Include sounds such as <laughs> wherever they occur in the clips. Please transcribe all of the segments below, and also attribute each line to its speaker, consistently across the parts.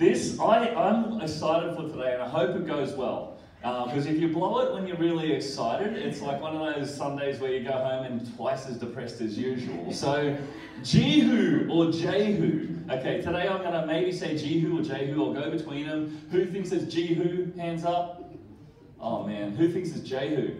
Speaker 1: this, I, I'm excited for today and I hope it goes well. Uh, because if you blow it when you're really excited, it's like one of those Sundays where you go home and twice as depressed as usual. So, Jehu or Jehu. Okay, today I'm going to maybe say Jehu or Jehu or go between them. Who thinks it's Jehu? Hands up. Oh man, who thinks it's Jehu?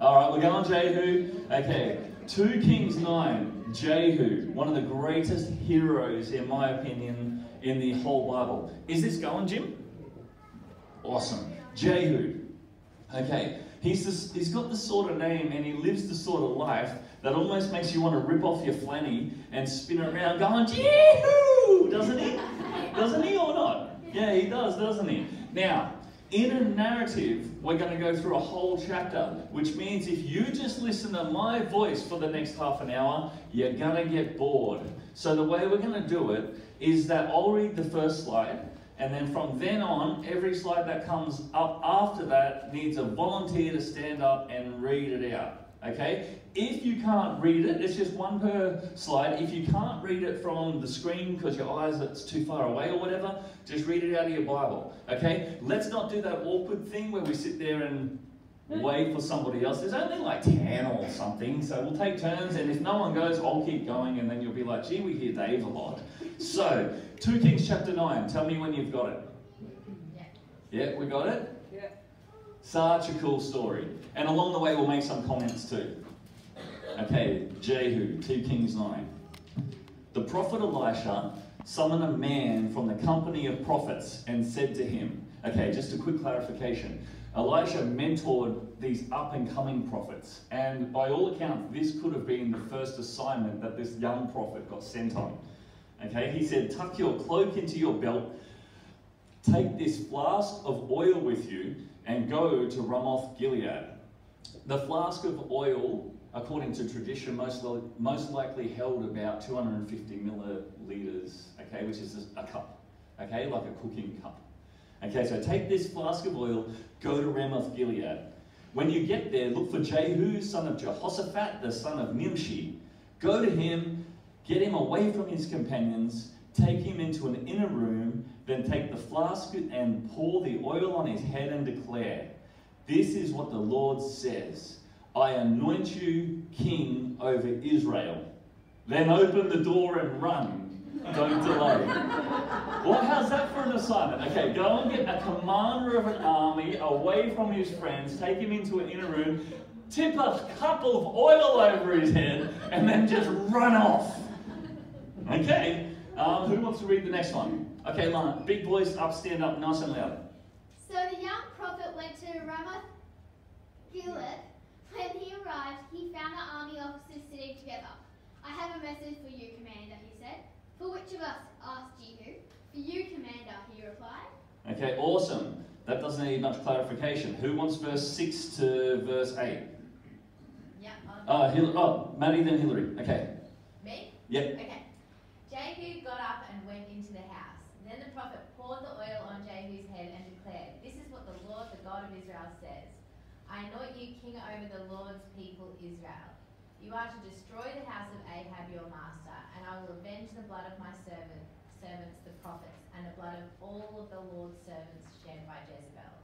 Speaker 1: All right, we're going Jehu. Okay, 2 Kings 9, Jehu, one of the greatest heroes, in my opinion, in the whole Bible. Is this going, Jim? Awesome. Jehu. Okay, he's, this, he's got the sort of name and he lives the sort of life that almost makes you want to rip off your flanny and spin around going, Jehu! Doesn't he? Doesn't he or not? Yeah, he does, doesn't he? Now, in a narrative, we're going to go through a whole chapter, which means if you just listen to my voice for the next half an hour, you're going to get bored. So, the way we're going to do it is that I'll read the first slide, and then from then on, every slide that comes up after that needs a volunteer to stand up and read it out. Okay? If you can't read it, it's just one per slide. If you can't read it from the screen because your eyes it's too far away or whatever, just read it out of your Bible. Okay? Let's not do that awkward thing where we sit there and wait for somebody else. There's only like 10 or something, so we'll take turns, and if no one goes, I'll keep going, and then you'll be like, gee, we hear Dave a lot. So, 2 Kings chapter 9, tell me when you've got it. Yeah, yeah we got it? Yeah. Such a cool story. And along the way, we'll make some comments too. Okay, Jehu, 2 Kings 9. The prophet Elisha summoned a man from the company of prophets and said to him, okay, just a quick clarification. Elisha mentored these up and coming prophets, and by all accounts, this could have been the first assignment that this young prophet got sent on. Okay, he said, Tuck your cloak into your belt, take this flask of oil with you, and go to Ramoth Gilead. The flask of oil, according to tradition, most, most likely held about 250 milliliters, okay, which is a cup, okay, like a cooking cup. Okay, so take this flask of oil, go to Ramoth Gilead. When you get there, look for Jehu, son of Jehoshaphat, the son of Nimshi. Go to him, get him away from his companions, take him into an inner room, then take the flask and pour the oil on his head and declare, This is what the Lord says I anoint you king over Israel. Then open the door and run. Don't delay. Well, how's that for an assignment? Okay, go and get a commander of an army away from his friends, take him into an inner room, tip a cup of oil over his head, and then just run off. Okay, um, who wants to read the next one? Okay, Lana, big boys up, stand up, nice and loud.
Speaker 2: So the young prophet went to Ramoth Gilead. When he arrived, he found the army officers sitting together. I have a message for you, Commander, he said. For which of us? asked Jehu. For you, Commander, he replied.
Speaker 1: Okay, awesome. That doesn't need much clarification. Who wants verse 6 to verse 8?
Speaker 2: Yeah.
Speaker 1: Uh, Hil- oh, Maddie, then Hillary. Okay.
Speaker 3: Me?
Speaker 1: Yep.
Speaker 3: Okay. Jehu got up and went into the house. Then the prophet poured the oil on Jehu's head and declared, This is what the Lord, the God of Israel, says. I anoint you king over the Lord's people, Israel. You are to destroy the house of Ahab your master, and I will avenge the blood of my servant, servants, the prophets, and the blood of all of the Lord's servants shed by Jezebel.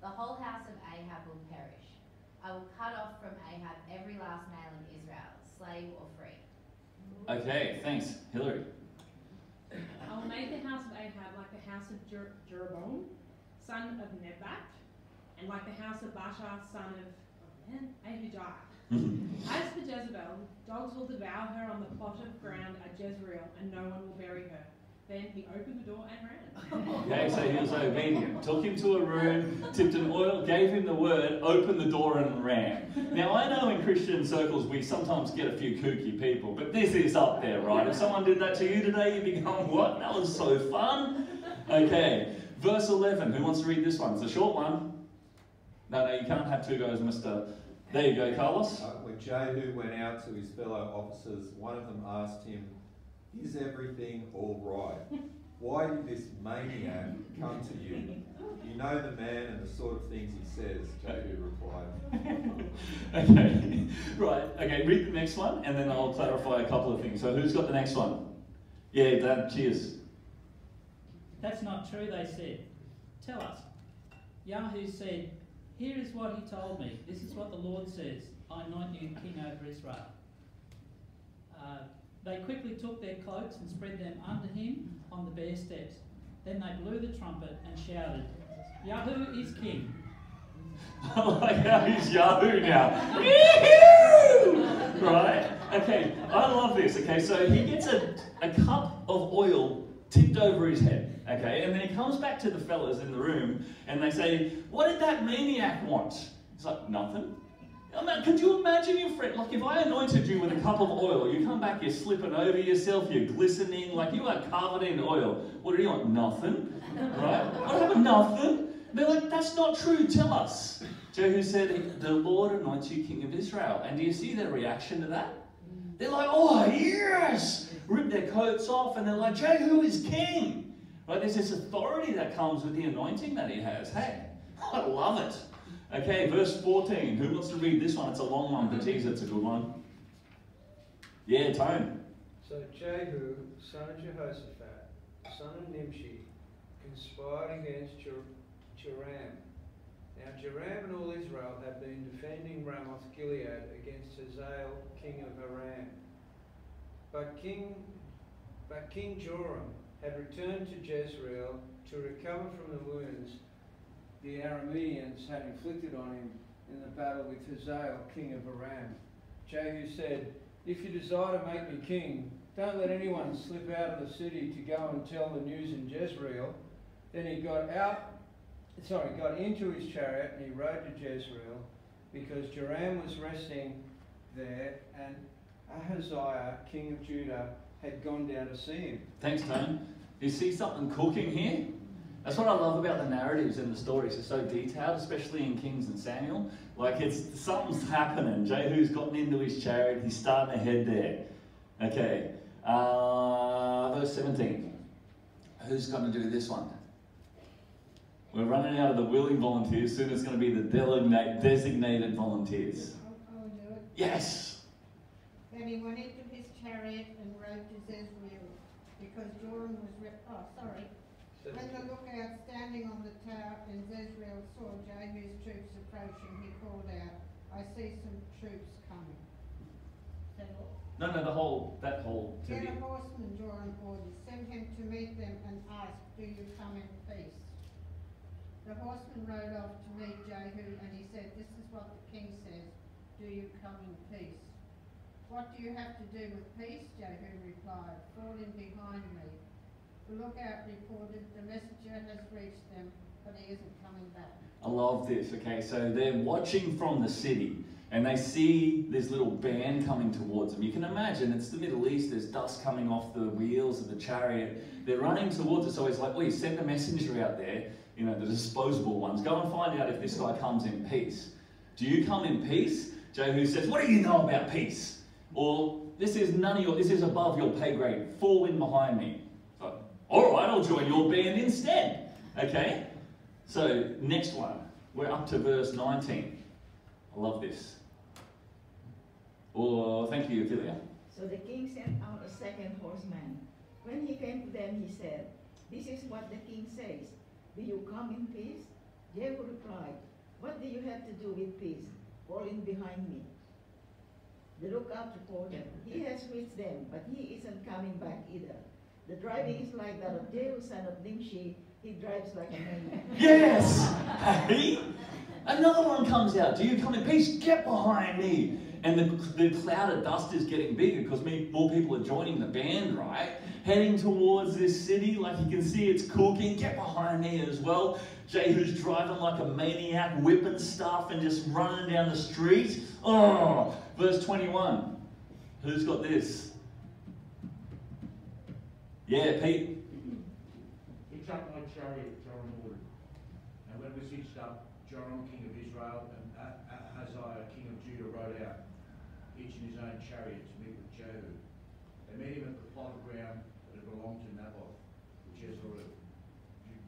Speaker 3: The whole house of Ahab will perish. I will cut off from Ahab every last male in Israel, slave or free.
Speaker 1: Okay, thanks. Hillary.
Speaker 4: I will make the house of Ahab like the house of Jer- Jeroboam, son of Nebat, and like the house of Baasha, son of Ahijah. Mm-hmm. As for Jezebel, dogs will devour her on the plot of ground at Jezreel, and no one will bury her. Then he opened the door and ran. <laughs>
Speaker 1: Okay, so he was uh, obedient. Took him to a room, tipped an oil, gave him the word, opened the door and ran. Now I know in Christian circles we sometimes get a few kooky people, but this is up there, right? If someone did that to you today, you'd be going, what? That was so fun. Okay, verse 11. Who wants to read this one? It's a short one. No, no, you can't have two goes, Mr. There you go, Carlos.
Speaker 5: Uh, when Jehu went out to his fellow officers, one of them asked him, Is everything all right? Why did this maniac come to you? You know the man and the sort of things he says, Jehu replied. <laughs>
Speaker 1: okay, right. Okay, read the next one, and then I'll clarify a couple of things. So, who's got the next one? Yeah, Dad. Cheers.
Speaker 6: That's not true, they said. Tell us. Yahoo said, Here is what he told me. This is what the Lord says I anoint you king over Israel. Uh, they quickly took their cloaks and spread them under him on the bare steps. Then they blew the trumpet and shouted, Yahoo is king. <laughs>
Speaker 1: I like how he's Yahoo now. right? Okay, I love this. Okay, so he gets a, a cup of oil tipped over his head. Okay, and then he comes back to the fellas in the room and they say, What did that maniac want? He's like, Nothing. I mean, could you imagine your friend? Like, if I anointed you with a cup of oil, you come back, you're slipping over yourself, you're glistening, like you are covered in oil. What do you want? Nothing. Right? What happened? Nothing. They're like, That's not true. Tell us. Jehu said, The Lord anoints you king of Israel. And do you see their reaction to that? They're like, Oh, yes! Their coats off and they're like, Jehu is king. Right? There's this authority that comes with the anointing that he has. Hey, I love it. Okay, verse 14. Who wants to read this one? It's a long one, but geez, it's a good one. Yeah, Tone.
Speaker 7: So Jehu, son of Jehoshaphat, son of Nimshi, conspired against Joram. Now Joram and all Israel had been defending Ramoth Gilead against Hazael, king of Aram. But King, but King Joram had returned to Jezreel to recover from the wounds the Arameans had inflicted on him in the battle with Hazael, king of Aram. Jehu said, If you desire to make me king, don't let anyone slip out of the city to go and tell the news in Jezreel. Then he got out, sorry, got into his chariot and he rode to Jezreel because Joram was resting there and Ahaziah, king of Judah, had gone down to see him.
Speaker 1: Thanks, Tone. You see something cooking here? That's what I love about the narratives and the stories. They're so detailed, especially in Kings and Samuel. Like it's something's happening. Jehu's gotten into his chariot. He's starting to head there. Okay. Uh, verse 17. Who's going to do this one? We're running out of the willing volunteers. Soon it's going to be the designated volunteers.
Speaker 8: I'll, I'll do it.
Speaker 1: Yes.
Speaker 8: Then he went into his chariot and rode to Jezreel, because Joram was, re- oh, sorry. When the lookout standing on the tower in Jezreel saw Jehu's troops approaching, he called out, I see some troops coming. Is that all?
Speaker 1: No, no, the whole, that whole.
Speaker 8: Get a horseman, Joram ordered, send him to meet them and ask, do you come in peace? The horseman rode off to meet Jehu and he said, this is what the king says, do you come in peace? What do you have to do with peace? Jehu replied, fall in behind me. The lookout reported the messenger has reached them, but he isn't coming back.
Speaker 1: I love this. Okay, so they're watching from the city and they see this little band coming towards them. You can imagine it's the Middle East, there's dust coming off the wheels of the chariot. They're running towards us, so he's like, well, you send a messenger out there, you know, the disposable ones. Go and find out if this guy comes in peace. Do you come in peace? Jehu says, what do you know about peace? Or this is none of your, this is above your pay grade. Fall in behind me. So, All right, I'll join your band instead. Okay? So, next one. We're up to verse 19. I love this. Oh, thank you, Ophelia.
Speaker 9: So the king sent out a second horseman. When he came to them, he said, This is what the king says. Do you come in peace? Jehu replied, What do you have to do with peace? Fall in behind me. The lookout reported, He has reached them, but he isn't coming back either. The driving is like that of Jehu, son of Nimshi. He drives like a maniac. <laughs>
Speaker 1: Yes! Hey! Another one comes out. Do you come in peace? Get behind me. And the, the cloud of dust is getting bigger because more people are joining the band, right? Heading towards this city, like you can see it's cooking. Get behind me as well. Jehu's driving like a maniac, whipping stuff and just running down the street. Oh, verse 21. Who's got this? Yeah, Pete.
Speaker 10: Hitch up my chariot, Joram ordered. And when it was up, Joram, king of Israel, and Ahaziah, king of Judah, rode out, each in his own chariot to meet with Jehu. They met him at the plot of ground belonged to Naboth, the Jezreel,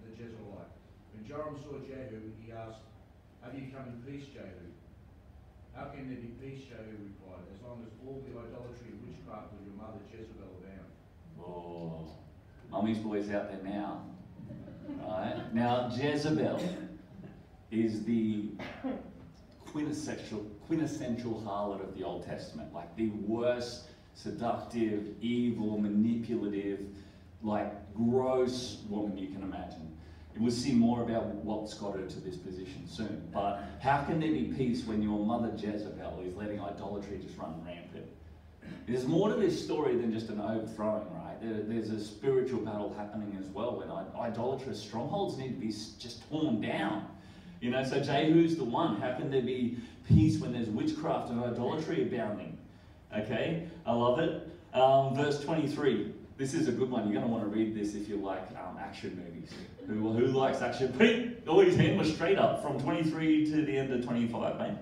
Speaker 10: the Jezreelite. When Joram saw Jehu, he asked, Have you come in peace, Jehu? How can there be peace, Jehu replied, as long as all the idolatry and witchcraft of your mother Jezebel abound?
Speaker 1: Oh, mummy's boy's out there now. right? Now, Jezebel is the quintessential, quintessential harlot of the Old Testament, like the worst, seductive, evil, manipulative, like gross woman you can imagine. We'll see more about what's got her to this position soon. But how can there be peace when your mother Jezebel is letting idolatry just run rampant? There's more to this story than just an overthrowing, right? There, there's a spiritual battle happening as well when idolatrous strongholds need to be just torn down. You know, so Jehu's the one. How can there be peace when there's witchcraft and idolatry abounding? Okay, I love it. Um, verse 23. This is a good one. You're going to want to read this if you like um, action movies. Who, who likes action? Pete, oh, his hand was straight up from 23 to the end of 25, mate.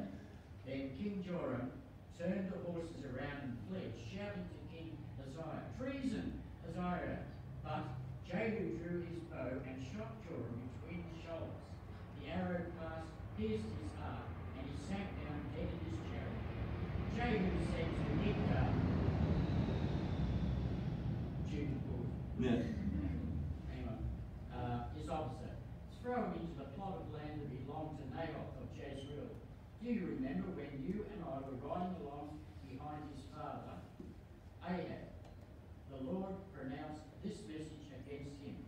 Speaker 11: Then King Joram turned the horses around and fled, shouting to King Uzziah, Treason, Uzziah! But Jehu drew his bow and shot Joram between the shoulders. The arrow passed, pierced his heart, and he sank down dead in his chariot. Jehu said to Nickar,
Speaker 1: Yeah.
Speaker 11: On. Uh, his officer, throw him into the plot of land that belonged to Naboth of Jezreel. Do you remember when you and I were riding along behind his father, Ahab? The Lord pronounced this message against him.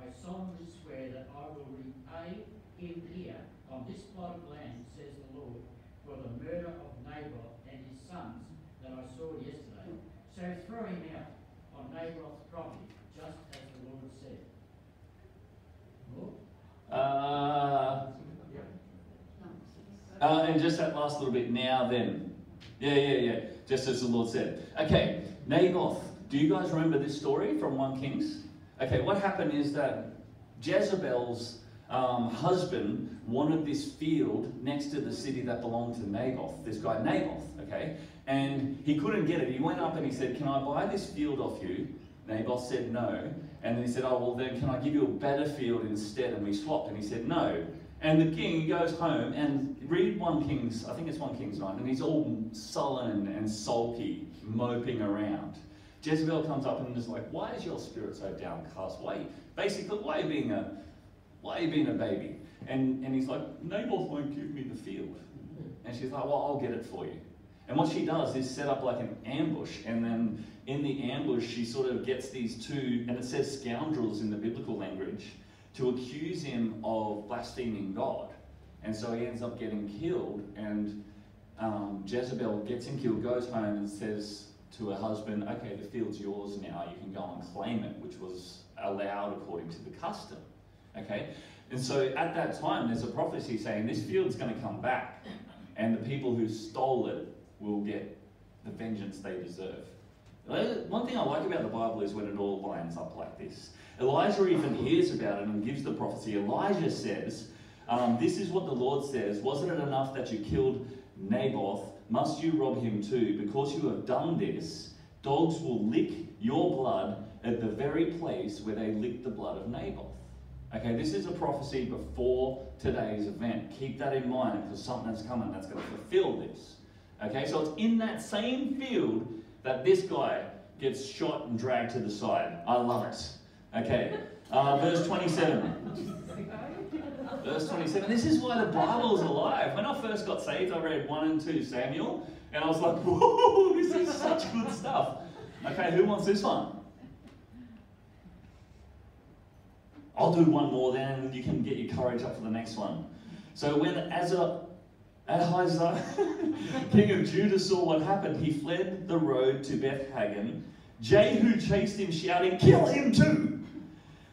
Speaker 11: I solemnly swear that I will repay him here on this plot of land, says the Lord, for the murder of Naboth and his sons that I saw yesterday. So throw him out on Naboth's property, just as the Lord said.
Speaker 1: Uh, uh, and just that last little bit, now then. Yeah, yeah, yeah. Just as the Lord said. Okay, Naboth. Do you guys remember this story from 1 Kings? Okay, what happened is that Jezebel's um, husband wanted this field next to the city that belonged to Naboth, this guy Naboth, okay? And he couldn't get it. He went up and he said, Can I buy this field off you? Naboth said no. And then he said, Oh, well, then can I give you a better field instead? And we swapped. And he said, No. And the king goes home and read 1 Kings, I think it's 1 Kings 9, and he's all sullen and sulky, moping around. Jezebel comes up and is like, Why is your spirit so downcast? Why, basically, why are you being a, why are you being a baby? And, and he's like, Naboth won't give me the field. And she's like, Well, I'll get it for you. And what she does is set up like an ambush, and then in the ambush, she sort of gets these two, and it says scoundrels in the biblical language, to accuse him of blaspheming God. And so he ends up getting killed, and um, Jezebel gets him killed, goes home, and says to her husband, Okay, the field's yours now, you can go and claim it, which was allowed according to the custom. Okay? And so at that time, there's a prophecy saying this field's going to come back, and the people who stole it will get the vengeance they deserve. One thing I like about the Bible is when it all lines up like this. Elijah even hears about it and gives the prophecy. Elijah says, um, This is what the Lord says Wasn't it enough that you killed Naboth? Must you rob him too? Because you have done this, dogs will lick your blood at the very place where they licked the blood of Naboth. Okay, this is a prophecy before today's event. Keep that in mind because something's coming that's going to fulfill this. Okay, so it's in that same field that this guy gets shot and dragged to the side. I love it. Okay, uh, verse 27. Verse 27. This is why the Bible is alive. When I first got saved, I read 1 and 2 Samuel, and I was like, <laughs> whoa, this is such good stuff. Okay, who wants this one? I'll do one more then, you can get your courage up for the next one. So when Ahaziah, <laughs> king of Judah, saw what happened. He fled the road to Beth Haggan. Jehu chased him, shouting, Kill him too!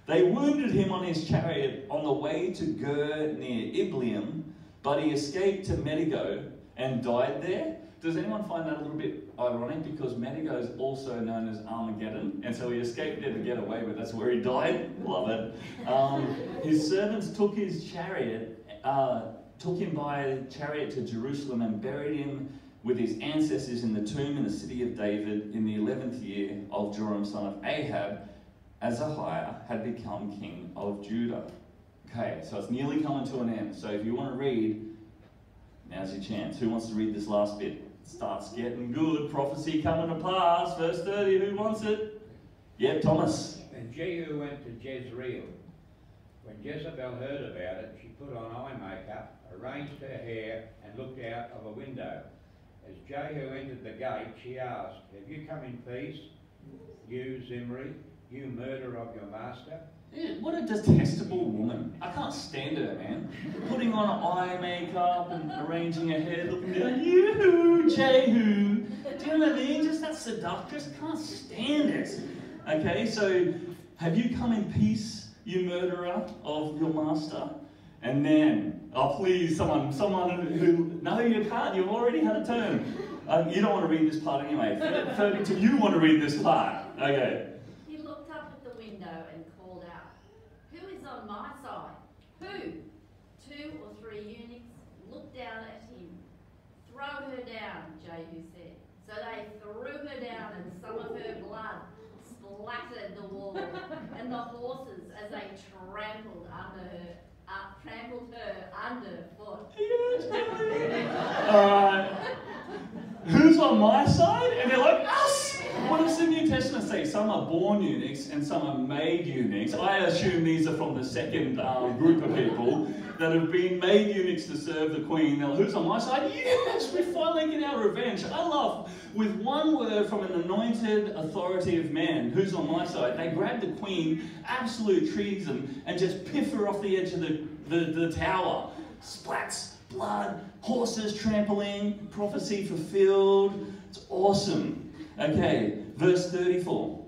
Speaker 1: They wounded him on his chariot on the way to Gur near Ibleam, but he escaped to Megiddo and died there. Does anyone find that a little bit ironic? Because Megiddo is also known as Armageddon, and so he escaped there to get away, but that's where he died. <laughs> Love it. Um, his servants took his chariot. Uh, took him by chariot to Jerusalem and buried him with his ancestors in the tomb in the city of David in the 11th year of Joram, son of Ahab, as Ahaziah had become king of Judah. Okay, so it's nearly coming to an end. So if you want to read, now's your chance. Who wants to read this last bit? Starts getting good. Prophecy coming to pass. Verse 30. Who wants it? Yeah, Thomas.
Speaker 12: And Jehu went to Jezreel When Jezebel heard about it, she put on eye makeup, arranged her hair, and looked out of a window. As Jehu entered the gate, she asked, Have you come in peace, you Zimri, you murderer of your master?
Speaker 1: What a detestable woman. I can't stand her, man. Putting on eye makeup and arranging her hair, looking down, you, Jehu. Do you know what I mean? Just that seductress. Can't stand it. Okay, so have you come in peace, you murderer of your master? And then, oh please, someone, someone who, no, you can't. You've already had a turn. Uh, you don't want to read this part anyway. 32, you want to read this part. Okay.
Speaker 13: He looked up at the window and called out, Who is on my side? Who? Two or three eunuchs looked down at him. Throw her down, Jehu said. So they threw her down, and some of her blood splattered the wall, and the horses, as they trampled under her, uh, trampled her underfoot.
Speaker 1: Alright. Who's on my side? And they're like, us! What does the New Testament say? Some are born eunuchs and some are made eunuchs. I assume these are from the second um, group of people that have been made eunuchs to serve the queen. Now, who's on my side? Yes, we finally get our revenge. I love, with one word from an anointed authority of man, who's on my side, they grab the queen, absolute treason, and just piff her off the edge of the, the, the tower. Splats, blood, horses trampling, prophecy fulfilled. It's awesome. Okay, verse 34.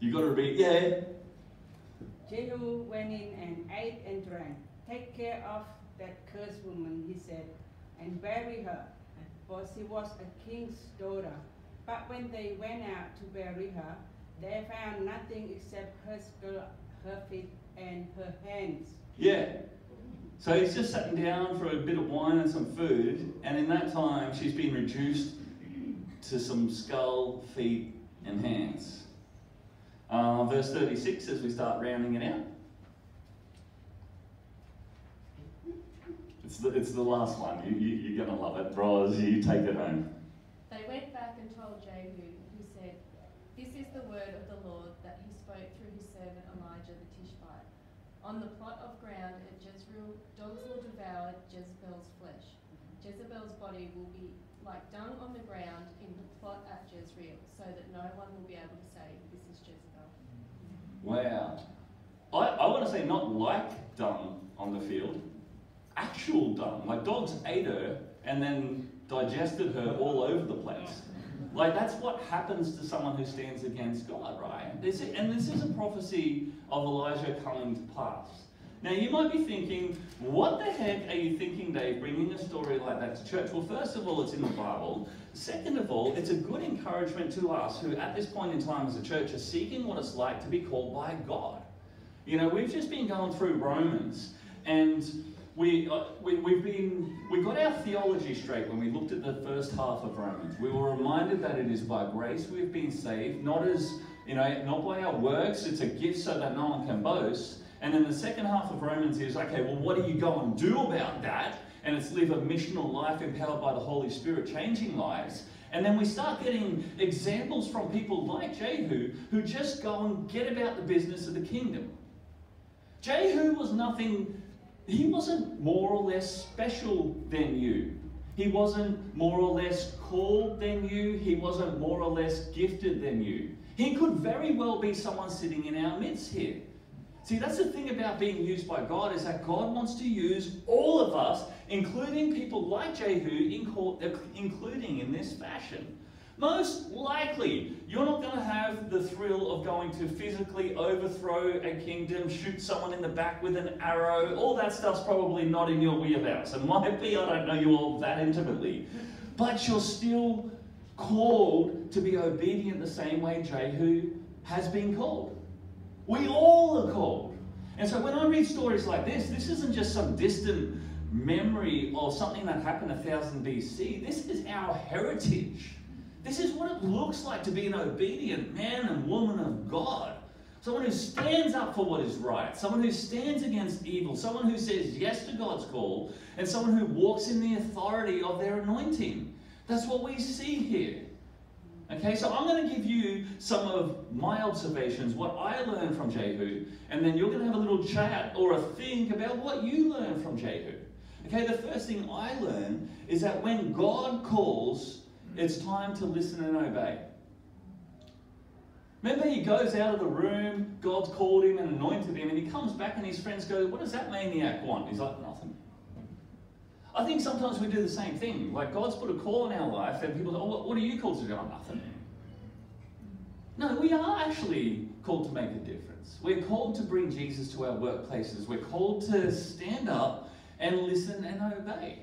Speaker 1: You got to read, yeah.
Speaker 14: Jehu went in and ate and drank. Take care of that cursed woman, he said, and bury her, for she was a king's daughter. But when they went out to bury her, they found nothing except her skull, her feet, and her hands.
Speaker 1: Yeah. So he's just sitting down for a bit of wine and some food, and in that time she's been reduced to some skull, feet, and hands. Uh, verse 36 as we start rounding it out. It's the, it's the last one. You, you, you're going to love it. Bros, you take it home.
Speaker 15: They went back and told Jehu, who said, This is the word of the Lord that he spoke through his servant Elijah the Tishbite. On the plot of ground at Jezreel, dogs will devour Jezebel's flesh. Jezebel's body will be like dung on the ground in the plot at Jezreel, so that no one will be able to say.
Speaker 1: Wow. I, I want to say not like dung on the field, actual dung. Like dogs ate her and then digested her all over the place. Like that's what happens to someone who stands against God, right? This is, and this is a prophecy of Elijah coming to pass. Now you might be thinking, what the heck are you thinking, Dave, bringing a story like that to church? Well, first of all, it's in the Bible. Second of all, it's a good encouragement to us who, at this point in time as a church, are seeking what it's like to be called by God. You know, we've just been going through Romans, and we, uh, we, we've been, we got our theology straight when we looked at the first half of Romans. We were reminded that it is by grace we've been saved, not as, you know, not by our works, it's a gift so that no one can boast. And then the second half of Romans is, okay, well, what do you go and do about that? And it's live a missional life empowered by the Holy Spirit, changing lives. And then we start getting examples from people like Jehu who just go and get about the business of the kingdom. Jehu was nothing, he wasn't more or less special than you. He wasn't more or less called than you. He wasn't more or less gifted than you. He could very well be someone sitting in our midst here. See, that's the thing about being used by God is that God wants to use all of us, including people like Jehu, uh, including in this fashion. Most likely, you're not going to have the thrill of going to physically overthrow a kingdom, shoot someone in the back with an arrow. All that stuff's probably not in your wheelhouse. It might be, I don't know you all that intimately. But you're still called to be obedient the same way Jehu has been called. We all are called. And so when I read stories like this, this isn't just some distant memory or something that happened 1000 BC. This is our heritage. This is what it looks like to be an obedient man and woman of God. Someone who stands up for what is right, someone who stands against evil, someone who says yes to God's call, and someone who walks in the authority of their anointing. That's what we see here. Okay, so I'm going to give you some of my observations, what I learned from Jehu, and then you're going to have a little chat or a think about what you learned from Jehu. Okay, the first thing I learned is that when God calls, it's time to listen and obey. Remember, he goes out of the room, God's called him and anointed him, and he comes back and his friends go, What does that maniac want? He's like, Nothing. I think sometimes we do the same thing. Like, God's put a call in our life, and people say, Oh, what are you called to do? Oh, nothing. No, we are actually called to make a difference. We're called to bring Jesus to our workplaces. We're called to stand up and listen and obey.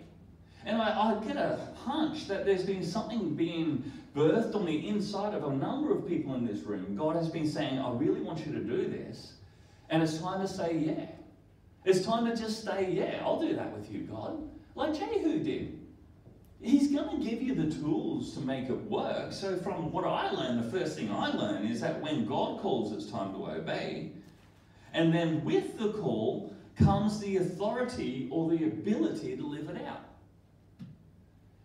Speaker 1: And I, I, get a hunch that there's been something being birthed on the inside of a number of people in this room. God has been saying, I really want you to do this. And it's time to say, yeah. It's time to just say, yeah, I'll do that with you, God. Like Jehu did. He's going to give you the tools to make it work. So, from what I learned, the first thing I learned is that when God calls, it's time to obey. And then with the call comes the authority or the ability to live it out.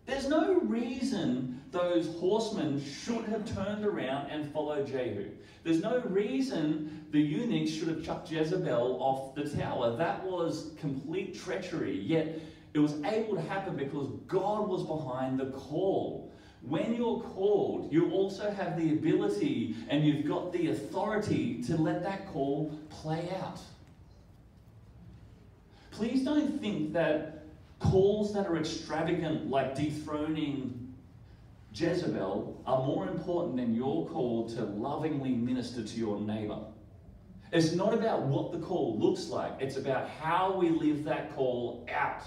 Speaker 1: There's no reason those horsemen should have turned around and followed Jehu. There's no reason the eunuchs should have chucked Jezebel off the tower. That was complete treachery. Yet it was able to happen because God was behind the call. When you're called, you also have the ability and you've got the authority to let that call play out. Please don't think that calls that are extravagant, like dethroning Jezebel, are more important than your call to lovingly minister to your neighbor. It's not about what the call looks like, it's about how we live that call out.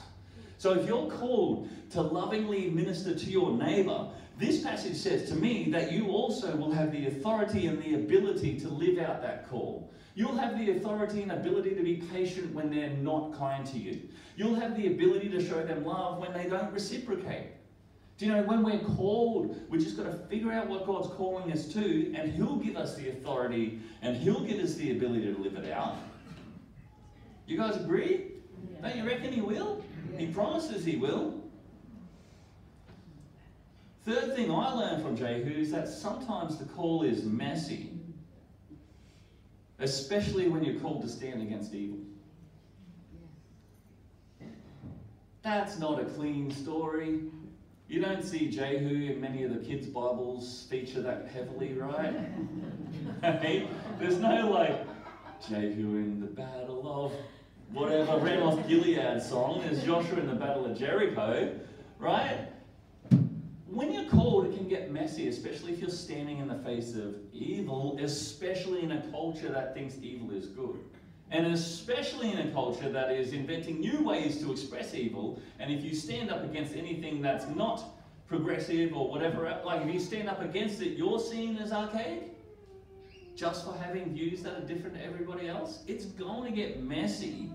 Speaker 1: So if you're called to lovingly minister to your neighbor, this passage says to me that you also will have the authority and the ability to live out that call. You'll have the authority and ability to be patient when they're not kind to you. You'll have the ability to show them love when they don't reciprocate. Do you know, when we're called, we just got to figure out what God's calling us to, and He'll give us the authority and He'll give us the ability to live it out. You guys agree? Yeah. Don't you reckon He will? He promises He will. Third thing I learned from Jehu is that sometimes the call is messy especially when you're called to stand against evil. That's not a clean story. You don't see Jehu in many of the kids' Bibles feature that heavily, right? hey, <laughs> <laughs> there's no like Jehu in the battle of whatever Ramoth Gilead song. There's Joshua in the battle of Jericho, right? when you're called, it can get messy, especially if you're standing in the face of evil, especially in a culture that thinks evil is good. And especially in a culture that is inventing new ways to express evil. And if you stand up against anything that's not progressive or whatever, like if you stand up against it, you're seen as archaic just for having views that are different to everybody else. It's going to get messy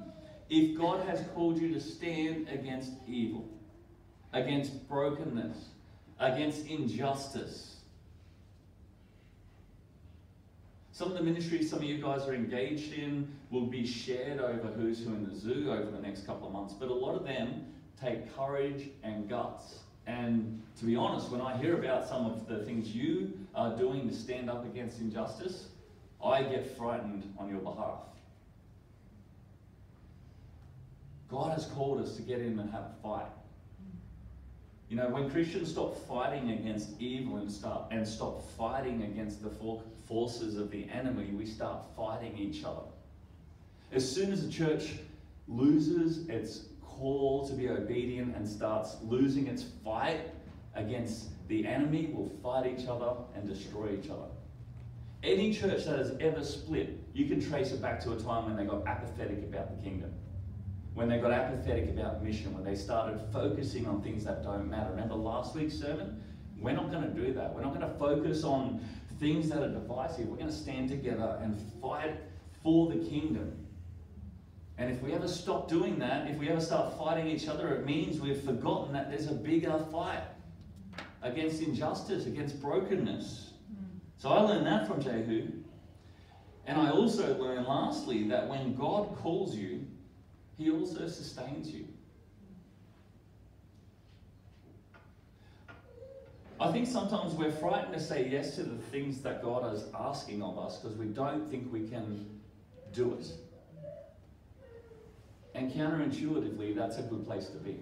Speaker 1: if God has called you to stand against evil, against brokenness, against injustice. Some of the ministries some of you guys are engaged in will be shared over who's who in the zoo over the next couple of months, but a lot of them take courage and guts. And to be honest, when I hear about some of the things you are doing to stand up against injustice, I get frightened on your behalf. God has called us to get in and have a fight. You know, when Christians stop fighting against evil and start and stop fighting against the forces of the enemy, we start fighting each other. As soon as the church loses its call to be obedient and starts losing its fight against the enemy, we'll fight each other and destroy each other. Any church that has ever split, you can trace it back to a time when they got apathetic about the kingdom when they got apathetic about mission, when they started focusing on things that don't matter. Remember last week's sermon? We're not going to do that. We're not going to focus on things that are divisive. We're going to stand together and fight for the kingdom. And if we ever stop doing that, if we ever start fighting each other, it means we've forgotten that there's a bigger fight against injustice, against brokenness. So I learned that from Jehu. And I also learned, lastly, that when God calls you, he also sustains you. I think sometimes we're frightened to say yes to the things that God is asking of us because we don't think we can do it. And counterintuitively, that's a good place to be.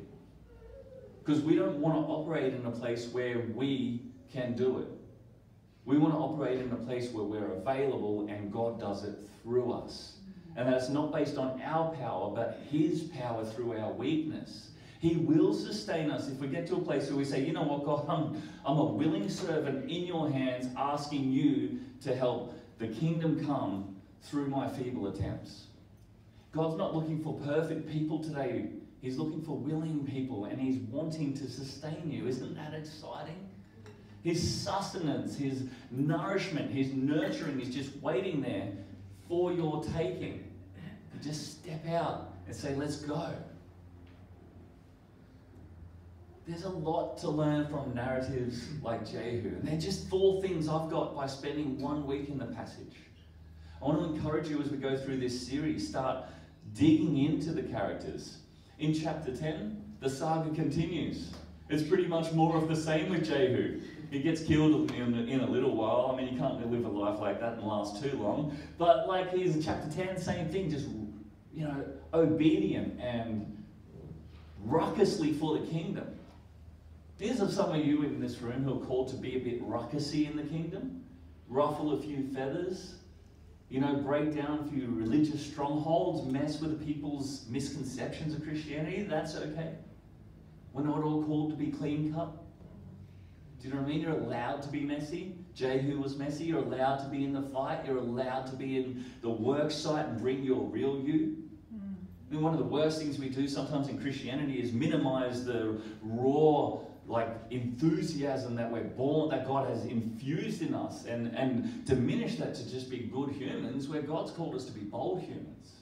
Speaker 1: Because we don't want to operate in a place where we can do it. We want to operate in a place where we're available and God does it through us. And that's not based on our power, but His power through our weakness. He will sustain us if we get to a place where we say, you know what, God, I'm, I'm a willing servant in your hands, asking you to help the kingdom come through my feeble attempts. God's not looking for perfect people today. He's looking for willing people and He's wanting to sustain you. Isn't that exciting? His sustenance, His nourishment, His nurturing is just waiting there for your taking. Just step out and say, let's go. There's a lot to learn from narratives like Jehu. And they're just four things I've got by spending one week in the passage. I want to encourage you as we go through this series, start digging into the characters. In chapter 10, the saga continues. It's pretty much more of the same with Jehu. He gets killed in, in a little while. I mean, you can't live a life like that and last too long. But like he's in chapter 10, same thing, just, you know, obedient and ruckusly for the kingdom. These are some of you in this room who are called to be a bit ruckusy in the kingdom, ruffle a few feathers, you know, break down a few religious strongholds, mess with the people's misconceptions of Christianity. That's okay. We're not all called to be clean cut. Do you know what I mean? You're allowed to be messy. Jehu was messy. You're allowed to be in the fight. You're allowed to be in the work site and bring your real you. Mm. I mean, one of the worst things we do sometimes in Christianity is minimize the raw like enthusiasm that we're born, that God has infused in us, and, and diminish that to just be good humans, where God's called us to be bold humans.